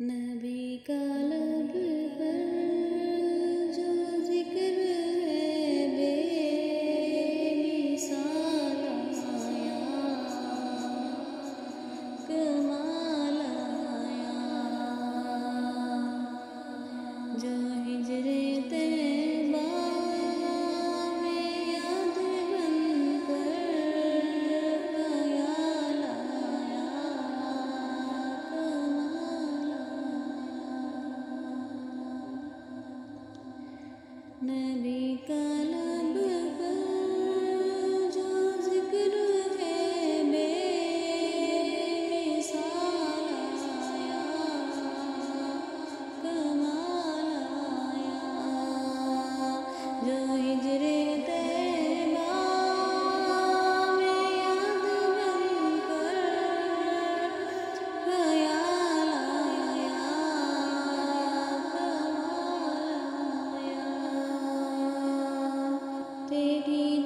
नबी का नबी का लब पर जो ज़िक्र है बेसाया कमाया जो तेरी